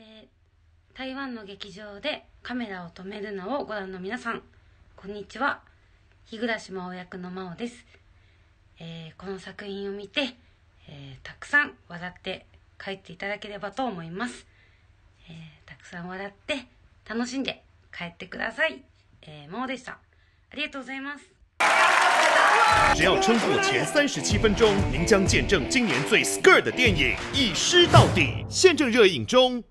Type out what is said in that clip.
えー台湾の劇場でカメラを止めるのをご覧の皆さん、こんにちは。日暮真央役の真央です。えーこの作品を見て、えーたくさん笑って帰っていただければと思います。えーたくさん笑って楽しんで帰ってください。えー、真央でした。ありがとうございます。只要撑过前三十七分钟，您将见证今年最 skr 的电影《一尸到底》，现正热映中。